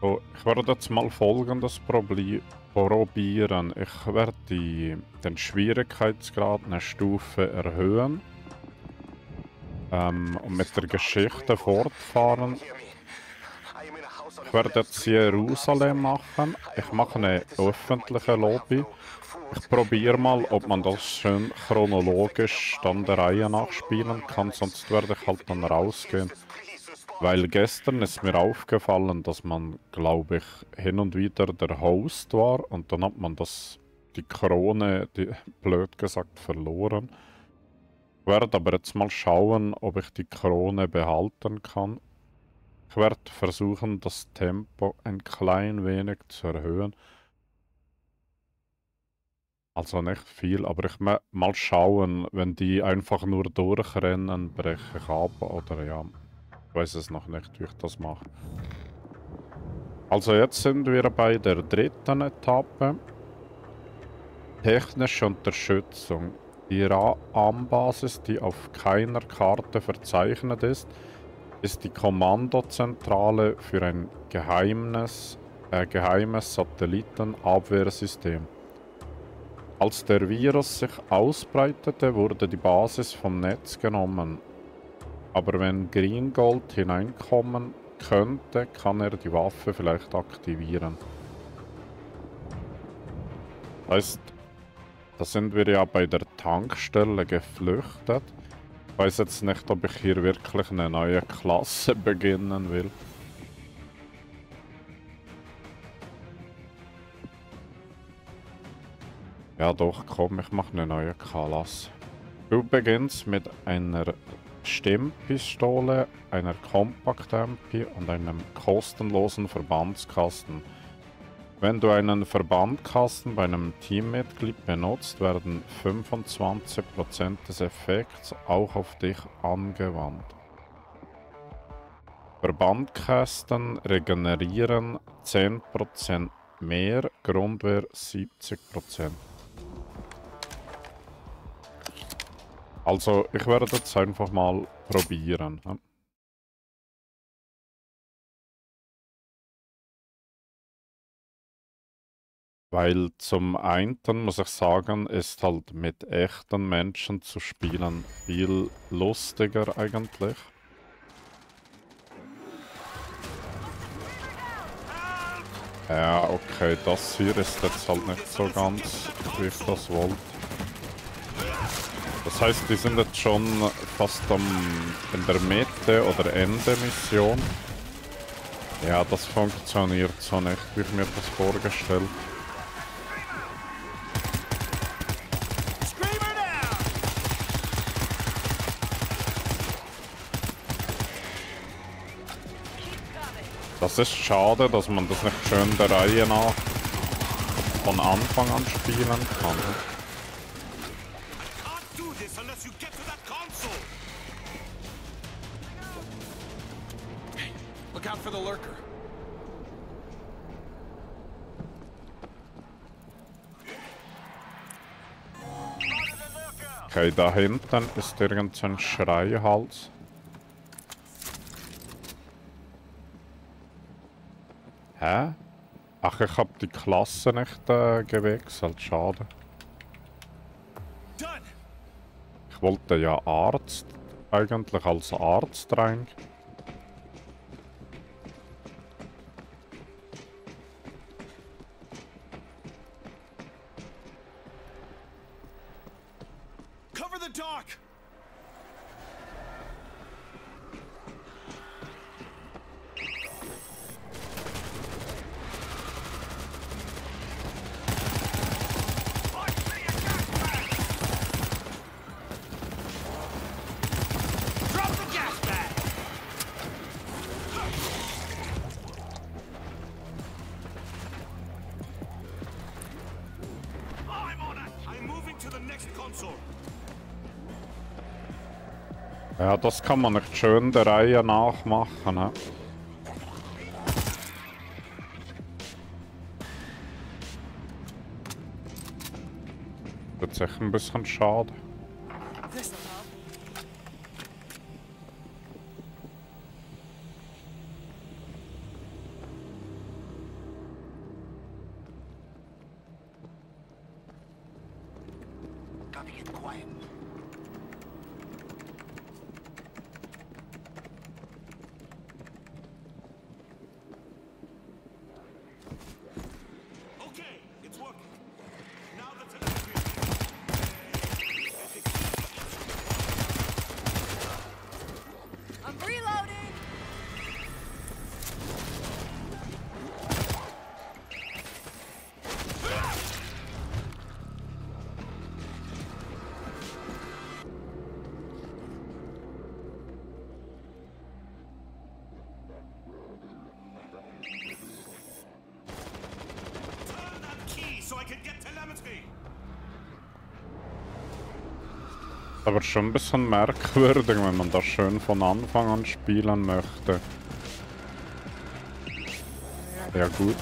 So, ich werde jetzt mal folgendes probieren. Ich werde die, den Schwierigkeitsgrad eine Stufe erhöhen. Ähm, und mit der Geschichte fortfahren. Ich werde jetzt Jerusalem machen. Ich mache eine öffentliche Lobby. Ich probiere mal, ob man das schön chronologisch dann der Reihe nachspielen kann, sonst werde ich halt dann rausgehen. Weil gestern ist mir aufgefallen, dass man, glaube ich, hin und wieder der Host war und dann hat man das, die Krone, die, blöd gesagt, verloren. Ich werde aber jetzt mal schauen, ob ich die Krone behalten kann. Ich werde versuchen, das Tempo ein klein wenig zu erhöhen. Also nicht viel, aber ich mal schauen, wenn die einfach nur durchrennen, breche ich ab oder ja weiß es noch nicht, wie ich das mache. Also jetzt sind wir bei der dritten Etappe. Technische Unterstützung. Die RAM-Basis, die auf keiner Karte verzeichnet ist, ist die Kommandozentrale für ein geheimes, äh, geheimes Satellitenabwehrsystem. Als der Virus sich ausbreitete, wurde die Basis vom Netz genommen aber wenn Green Gold hineinkommen könnte, kann er die Waffe vielleicht aktivieren. Heißt, da sind wir ja bei der Tankstelle geflüchtet. Ich weiß jetzt nicht, ob ich hier wirklich eine neue Klasse beginnen will. Ja doch, komm, ich mache eine neue Klasse. Du beginnst mit einer Stimmpistole, einer Kompakt-MP und einem kostenlosen Verbandskasten. Wenn du einen Verbandkasten bei einem Teammitglied benutzt, werden 25% des Effekts auch auf dich angewandt. Verbandkästen regenerieren 10% mehr, Grundwehr 70%. Also, ich werde jetzt einfach mal probieren. Weil zum einen muss ich sagen, ist halt mit echten Menschen zu spielen viel lustiger eigentlich. Ja, okay, das hier ist jetzt halt nicht so ganz, wie ich das wollte. Das heißt, die sind jetzt schon fast am, in der Mitte oder Ende Mission. Ja, das funktioniert so nicht, wie ich mir das vorgestellt Das ist schade, dass man das nicht schön der Reihe nach von Anfang an spielen kann. Okay, da hinten ist irgendein Schreihals. Hä? Ach, ich hab die Klasse nicht äh, gewechselt, schade. Ich wollte ja Arzt, eigentlich als Arzt rein. Kann man nicht schön der Reihe nachmachen. Ne? Das ist echt ein bisschen schade. Aber schon ein bisschen merkwürdig, wenn man das schön von Anfang an spielen möchte. Ja gut.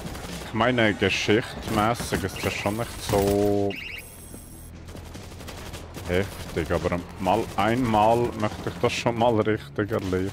Ich meine, geschichtmäßig ist das schon nicht so heftig, aber mal einmal möchte ich das schon mal richtig erleben.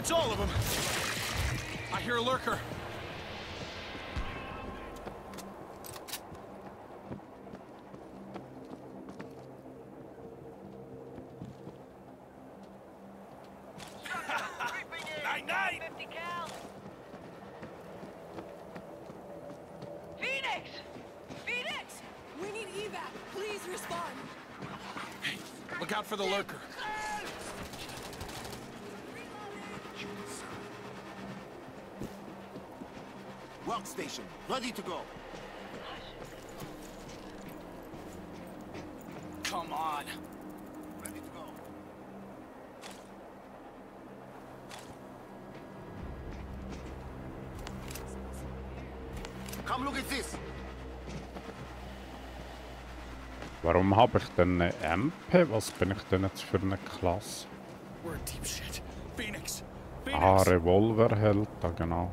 That's all of them. I hear a lurker. Ready to go. Come on. Ready to go. Come look at this. Warum habe ich denn eine MP? Was bin ich denn jetzt für eine Klasse? Ah! Revolverheld, da genau.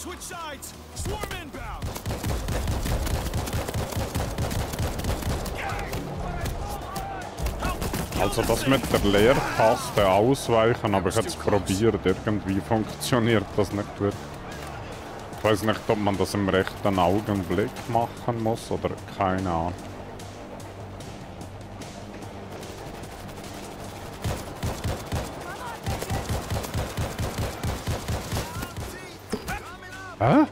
Switch sides! Swarm inbound! Also das mit der Leertaste ausweichen habe ich jetzt probiert. Irgendwie funktioniert das nicht wirklich. Ich weiß nicht, ob man das im rechten Augenblick machen muss oder keine Ahnung. Hä?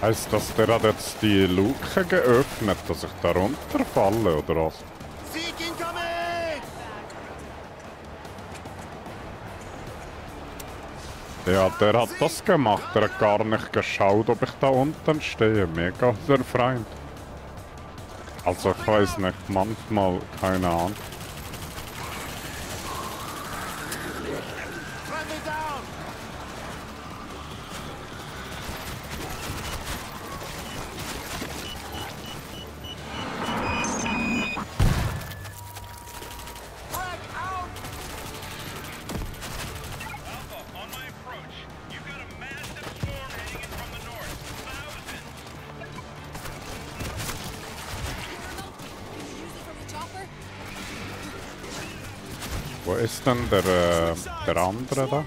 Heißt das, der hat jetzt die Luke geöffnet, dass ich da runterfalle, oder was? Ja, der hat das gemacht. Der hat gar nicht geschaut, ob ich da unten stehe. Mega der Freund. Also ich weiß nicht, manchmal, keine Ahnung. Østern, dere, eh, dere andre, da?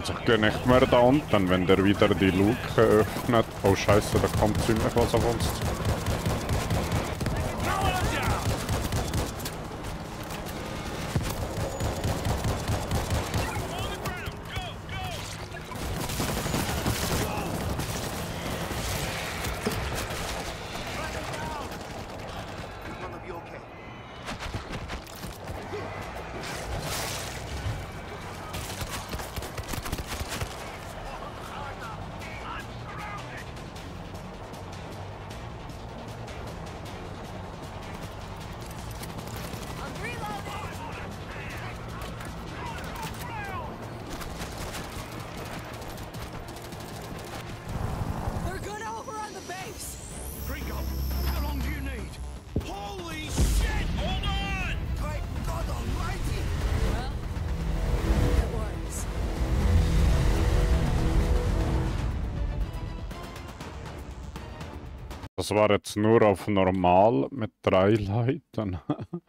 Also ich gehe nicht mehr da unten, wenn der wieder die Luke öffnet. Oh scheiße, da kommt ziemlich was auf uns zu. Das war jetzt nur auf normal mit drei Leuten.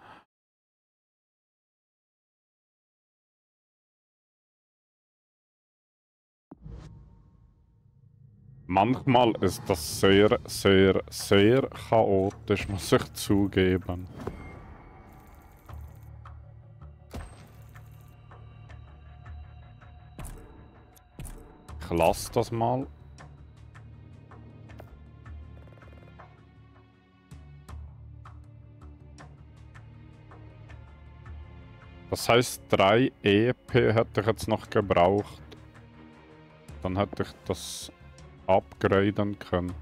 Manchmal ist das sehr, sehr, sehr chaotisch, muss ich zugeben. Ich lasse das mal. Das heißt, drei EP hätte ich jetzt noch gebraucht. Dann hätte ich das upgraden können.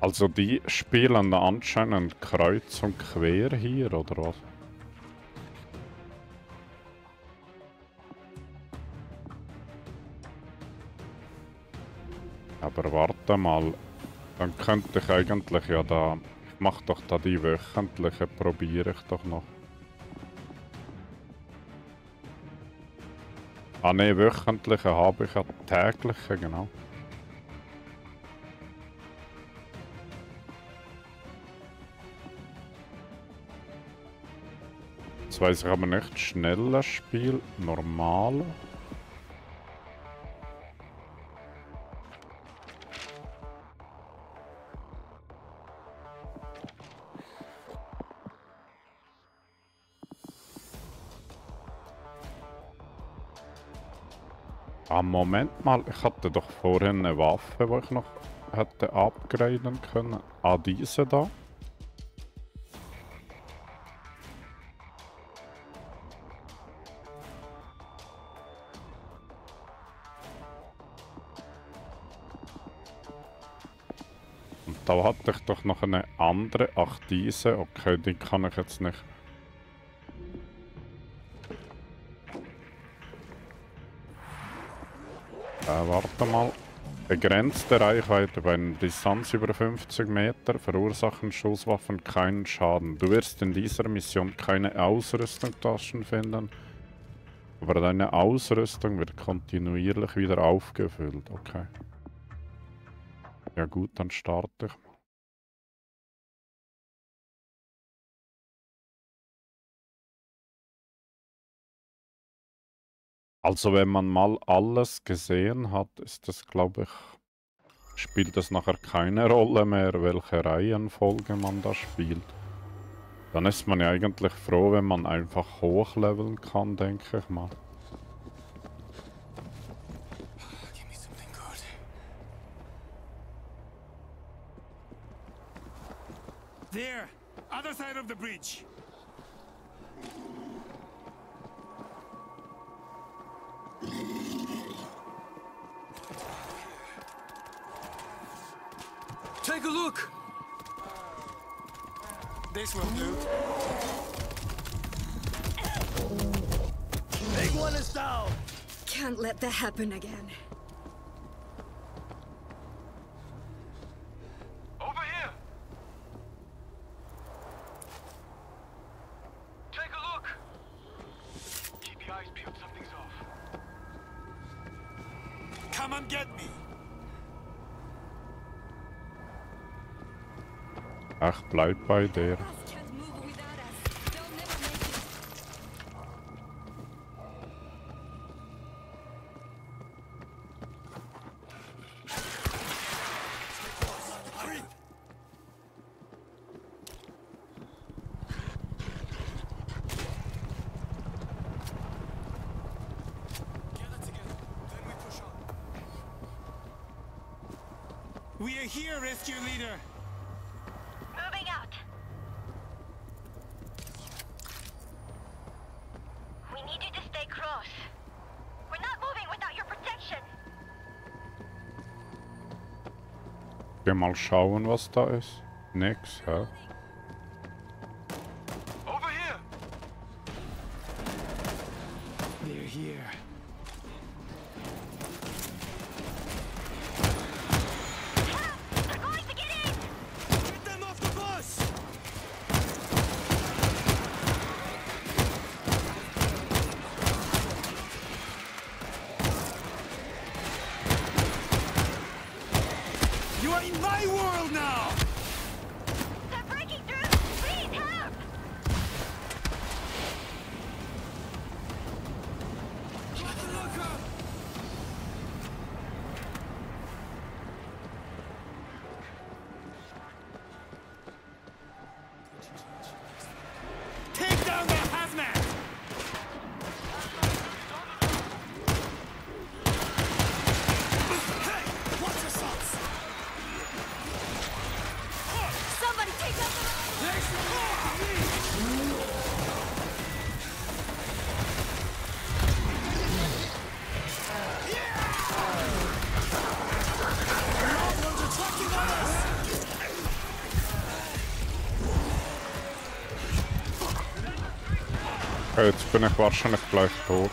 Also die spielen anscheinend kreuz und quer hier, oder was? Aber warte mal, dann könnte ich eigentlich ja da... Mach doch da die wöchentliche, probiere ich doch noch. Ah ne, wöchentliche habe ich ja tägliche, genau. Jetzt weiß ich aber nicht, schneller Spiel, normal. Ah, Moment mal, ich hatte doch vorhin eine Waffe, die ich noch hätte upgraden können. Ah, diese da. Und da hatte ich doch noch eine andere. Ach, diese. Okay, die kann ich jetzt nicht. Äh, warte mal. Begrenzte Reichweite bei einer Distanz über 50 Meter verursachen Schusswaffen keinen Schaden. Du wirst in dieser Mission keine Ausrüstungstaschen finden, aber deine Ausrüstung wird kontinuierlich wieder aufgefüllt. Okay. Ja gut, dann starte ich. Also wenn man mal alles gesehen hat, ist das glaube ich, spielt es nachher keine Rolle mehr, welche Reihenfolge man da spielt. Dann ist man ja eigentlich froh, wenn man einfach hochleveln kann, denke ich mal. There! Other side of the bridge! Let that happen again. Over here! Take a look! Keep your eyes peeled, something's off. Come and get me! Ach, bleib bei der. We are here, rescue leader! Moving out. We need you to stay close. We're not moving without your protection. Geh mal schauen, was da ist. Nix, hä? Over jetzt bin ich wahrscheinlich gleich tot.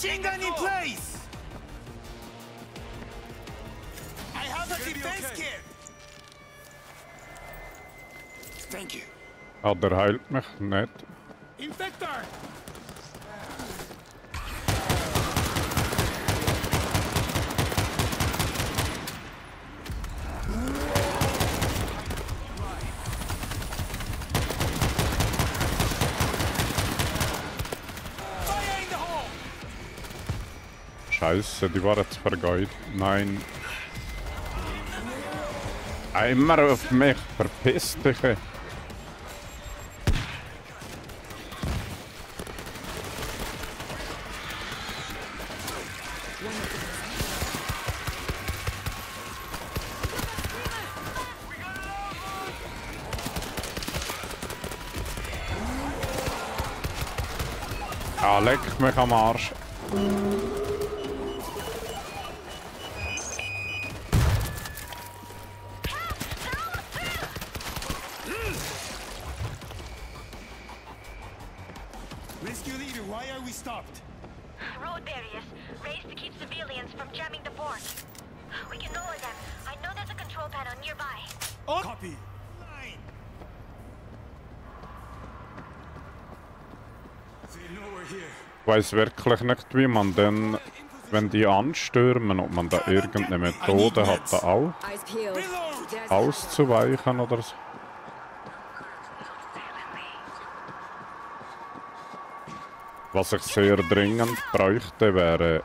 Machine gun in place! I have a defense okay. kit! Thank you. Had er huilt me net. Infector! Scheiße, die war jetzt vergeud. Nein. Immer auf mich, verpiss dich. Ah, leck mich am Arsch. Ich weiß wirklich nicht, wie man denn, wenn die anstürmen, ob man da irgendeine Methode hat, da auch auszuweichen oder so. Was ich sehr dringend bräuchte, wäre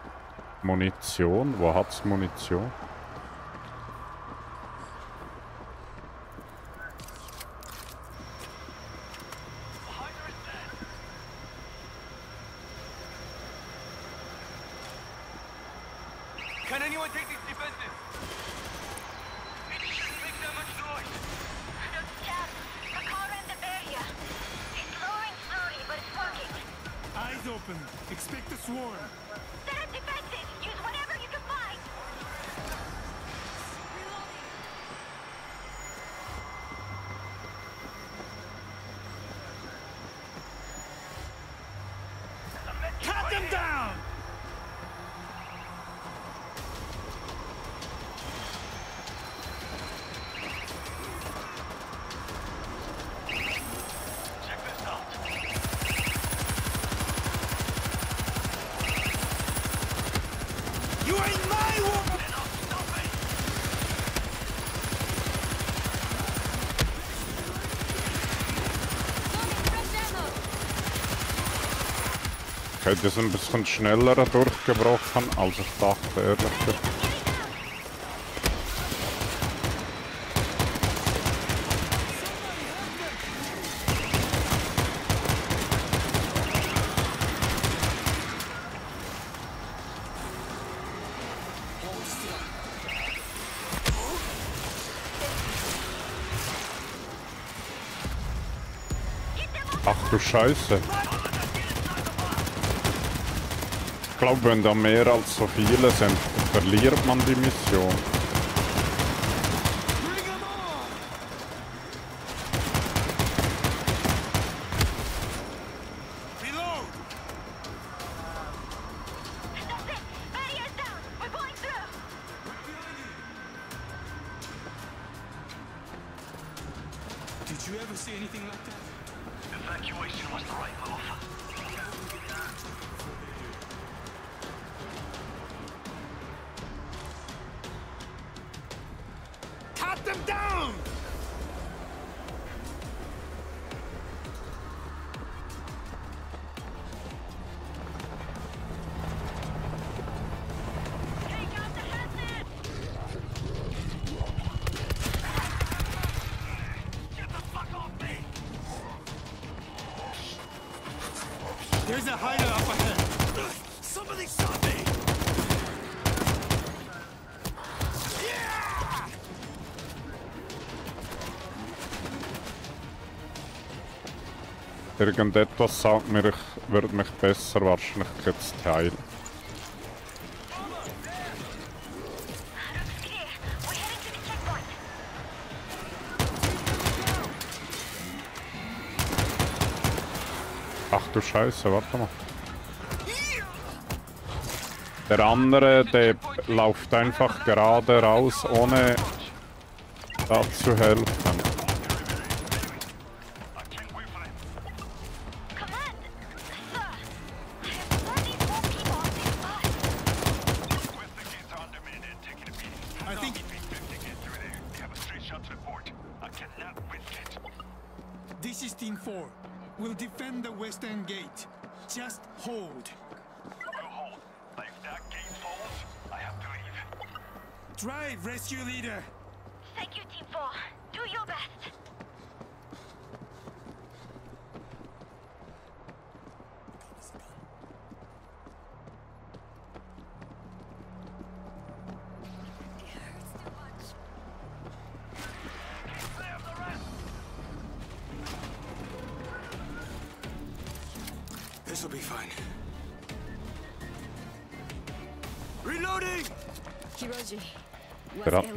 Munition. Wo hat's Munition? Okay, die sind ein bisschen schneller durchgebrochen, als ich dachte, ehrlich gesagt. Ach du Scheiße. Ich glaube, wenn da mehr als so viele sind, verliert man die Mission. right below Irgendetwas sagt mir, ich würde mich besser wahrscheinlich jetzt heilen. Ach du Scheiße, warte mal. Der andere, der läuft einfach gerade raus, ohne da zu helfen. Drive, rescue leader.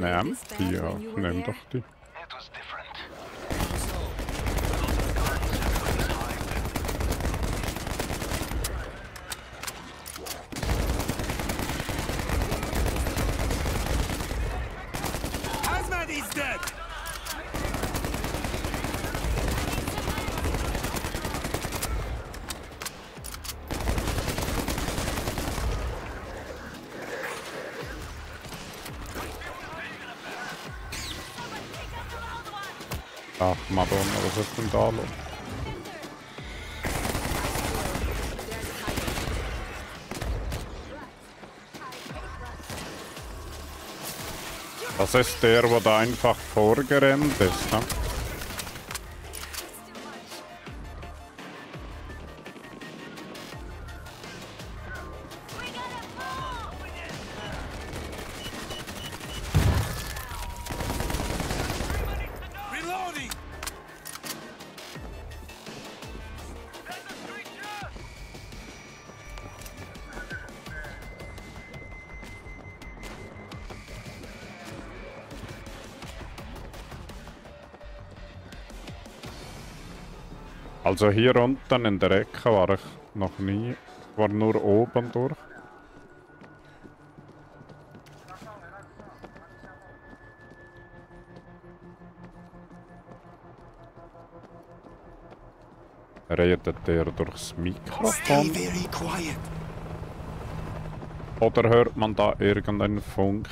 Bad MP, ja. Nimm doch die. Ach, Madonna, was ist denn da los? Das ist der, wo da einfach vorgerannt ist, ne? Also hier unten in der Ecke war ich noch nie. Ich war nur oben durch. Redet der durchs Stay Mikrofon? very quiet. Oder hört man da irgendeinen Funk?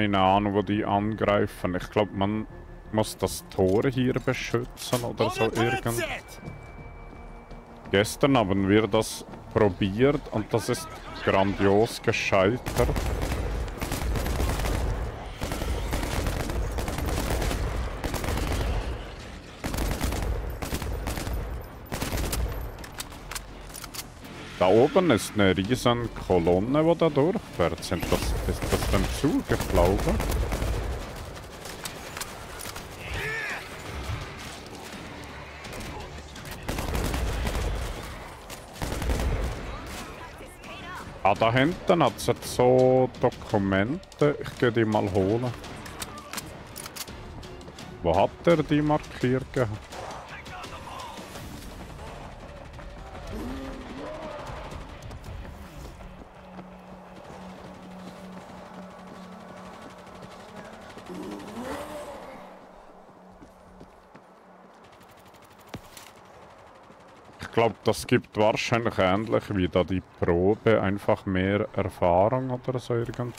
Keine Ahnung, wo die angreifen. Ich glaube, man muss das Tor hier beschützen oder so irgend. Gestern haben wir das probiert und das ist grandios gescheitert. Da oben ist eine riesen Kolonne, die da durchfährt. Sind das, ist das ein Zug, ich glaube? Ah, da hinten hat es jetzt so Dokumente. Ich gehe die mal holen. Wo hat er die markiert gehabt? Glaube, das gibt wahrscheinlich ähnlich wie da die Probe einfach mehr Erfahrung oder so irgend.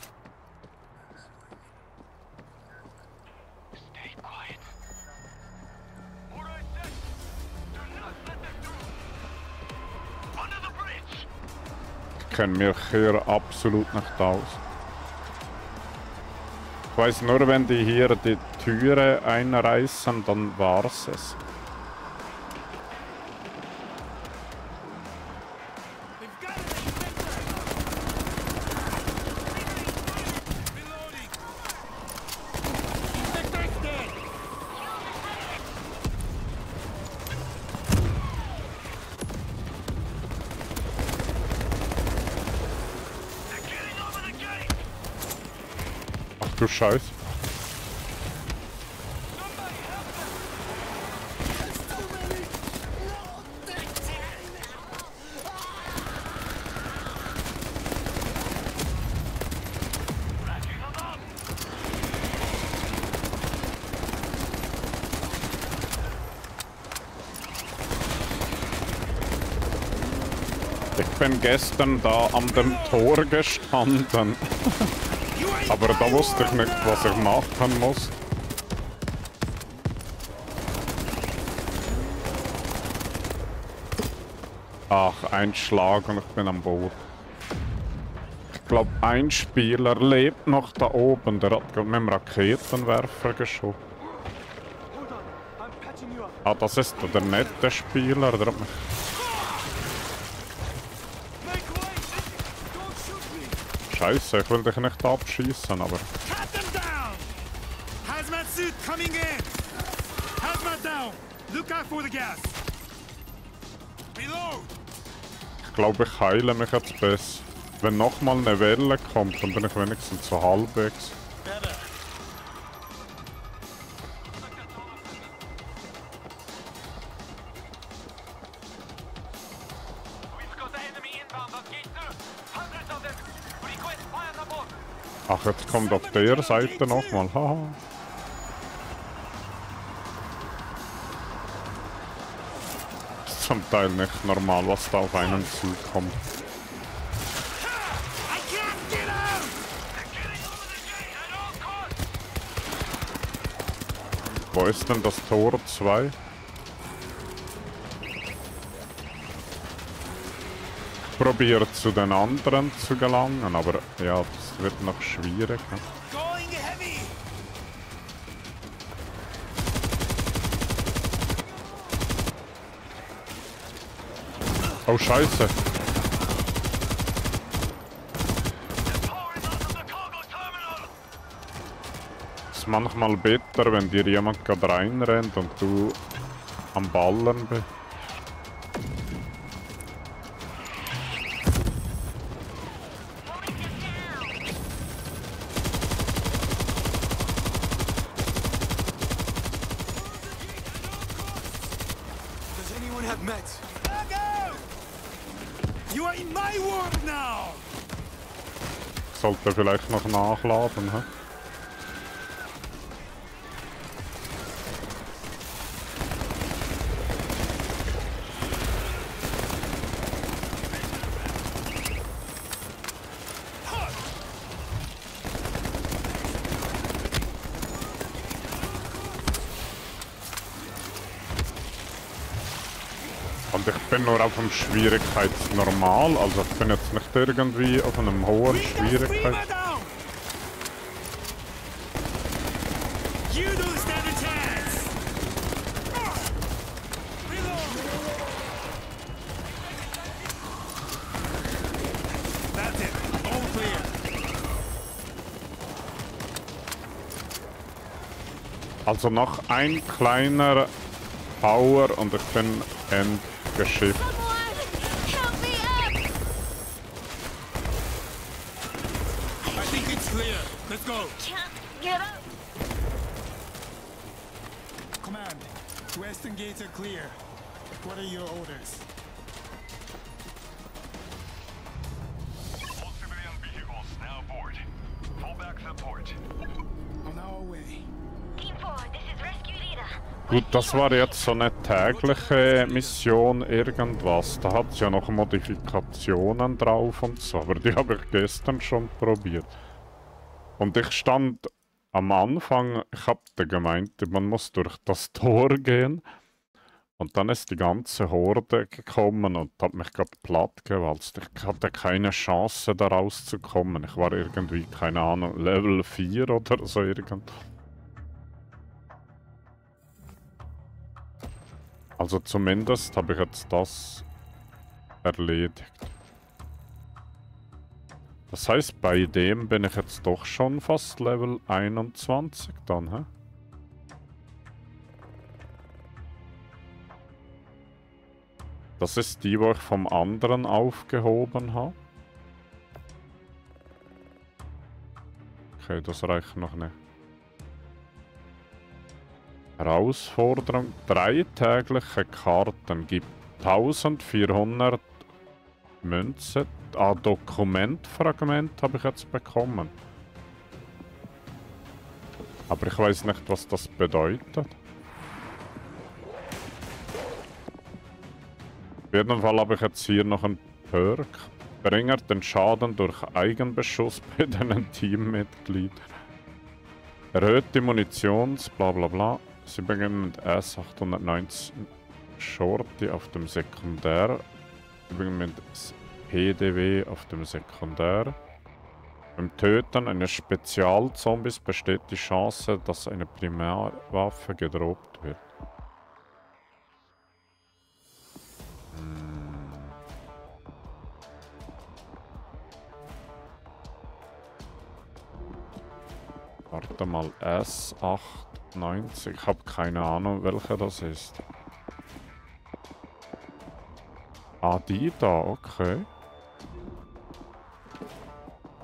Stay quiet. What I said. Do not let them through. Under the bridge. kenne mich hier absolut nicht aus. Ich weiß nur, wenn die hier die Türe einreißen, dann war's es. Scheiß. Ich bin gestern da an dem Tor gestanden. Aber da wusste ich nicht, was ich machen muss. Ach, ein Schlag und ich bin am Boot. Ich glaube, ein Spieler lebt noch da oben. Der hat gerade mit dem Raketenwerfer geschossen. Ah, das ist der nette Spieler. Der hat mich... Scheiße, ich will dich nicht abschießen, aber... Cut them down! Hazmat suit coming in! Hazmat down! Look out for the gas! Reload! Ich glaube, ich heile mich jetzt besser. Wenn nochmal eine Welle kommt, dann bin ich wenigstens so halbwegs. Ach, jetzt kommt auf der Seite nochmal. Haha. Zum Teil nicht normal, was da auf einen zukommt. Wo ist denn das Tor 2? Probiert zu den anderen zu gelangen, aber ja, das wird noch schwierig. ne? Oh Scheiße! Ist manchmal bitter, wenn dir jemand gerade reinrennt und du am Ballern bist. Sollte vielleicht noch nachladen, hä? Und ich bin nur auf dem Schwierigkeitsnormal, also ich bin jetzt nicht irgendwie auf einem hohen Bring that screamer Schwierigkeits... down! You don't stand a chance! Reload! That's it. All clear. Also noch ein kleiner Power und ich bin entgeschifft. Das war jetzt so eine tägliche Mission irgendwas. Da hat es ja noch Modifikationen drauf und so, aber die habe ich gestern schon probiert. Und ich stand am Anfang, ich habe gemeint, man muss durch das Tor gehen. Und dann ist die ganze Horde gekommen und hat mich gerade platt gewalzt. Ich hatte keine Chance, da rauszukommen. Ich war irgendwie, keine Ahnung, Level 4 oder so irgend. Also zumindest habe ich jetzt das erledigt. Das heißt, bei dem bin ich jetzt doch schon fast Level 21 dann, hä? Das ist die, wo ich vom anderen aufgehoben habe. Okay, das reicht noch nicht. Herausforderung. Drei tägliche Karten gibt 1400 Münzen. Ah, Dokumentfragment habe ich jetzt bekommen. Aber ich weiß nicht, was das bedeutet. Auf jeden Fall habe ich jetzt hier noch einen Perk. Verringert den Schaden durch Eigenbeschuss bei deinen Teammitgliedern. Erhöht die Munitions... bla bla bla. Sie beginnen mit S819 Shorty auf dem Sekundär. Sie beginnen mit PDW auf dem Sekundär. Beim Töten eines Spezialzombies besteht die Chance, dass eine Primärwaffe gedroppt wird. Warte mal, S890. Ich habe keine Ahnung, welcher das ist. Ah, die da, okay.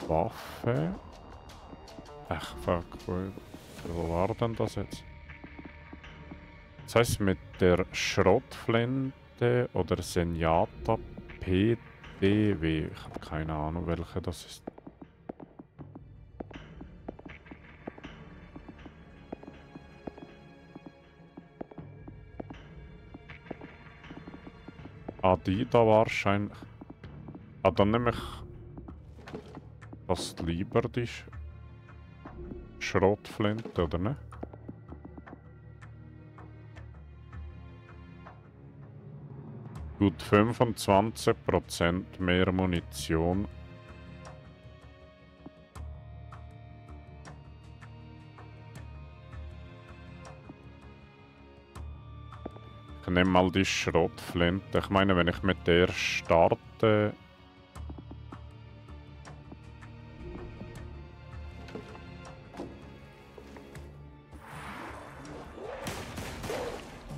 Waffe. Ach, fuck, wo, wo war denn das jetzt? Das heißt, mit der Schrottflinte oder Senjata PDW. Ich habe keine Ahnung, welche das ist. Ah, die da wahrscheinlich. Ah, dann nehme ich fast lieber die Sch Schrotflinte, oder ne? Gut 25% mehr Munition. Ich nehme mal die Schrottflinte. Ich meine, wenn ich mit der starte...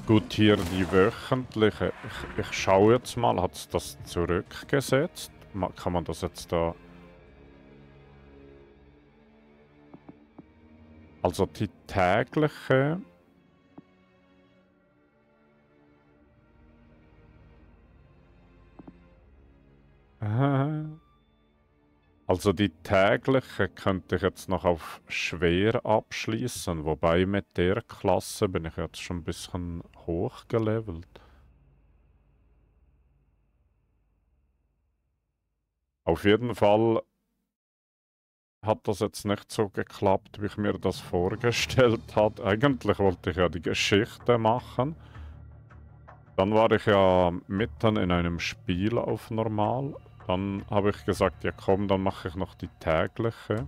Gut, hier die wöchentliche. Ich, ich schaue jetzt mal, hat es das zurückgesetzt? Kann man das jetzt da... Also die tägliche... Also die tägliche könnte ich jetzt noch auf schwer abschließen, wobei mit der Klasse bin ich jetzt schon ein bisschen hochgelevelt. Auf jeden Fall hat das jetzt nicht so geklappt, wie ich mir das vorgestellt habe. Eigentlich wollte ich ja die Geschichte machen. Dann war ich ja mitten in einem Spiel auf normal. Dann habe ich gesagt, ja komm, dann mache ich noch die tägliche.